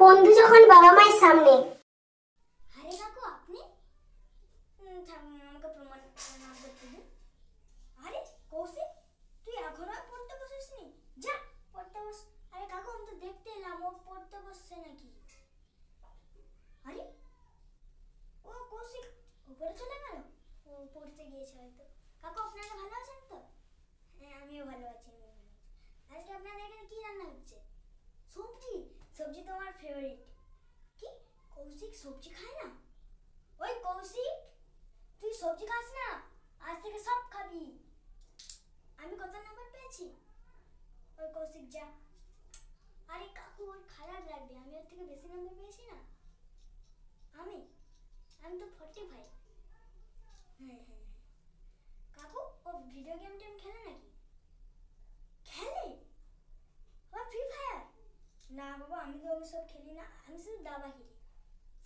বন্ধু যখন বাবা মায়ের সামনে। আরে কাকু, আপনি? আমাকে প্রমাণ আরে, কৌশিক, তুই এখনও পড়তে যা, পড়তে বস। আরে কাকু, আমি তো দেখতে এলাম, ও পড়তে বসছে নাকি? আরে, ও কৌশিক, উপরে চলে গেল? ও পড়তে গিয়েছে হয়তো। কাকু, আপনারা ভালো আছেন তো? হ্যাঁ আমিও ভালো আছি। আজকে আপনাদের এখানে কি রান্না হচ্ছে? সবজি তো আমার ফেভারিট কি কৌশিক সবজি খায় না? ওই কৌশিক, তুই সবজি খাস না? আজ থেকে সব খাবি। আমি কত নাম্বার পেয়েছি? ওই কৌশিক, যা। আরে কাকু, ওর খারাপ লাগবে। আমি ওর থেকে বেশি নাম্বার পেয়েছি না? আমি? আমি তো ফর্টি ফাইভ। হ্যাঁ হ্যাঁ হ্যাঁ। কাকু, ও ভিডিও গেম টেম খেলে নাকি? খেলে? ও ফ্রি ফায়ার না বাবা, আমি তো ওসব খেলি না। আমি শুধু দাবা খেলি।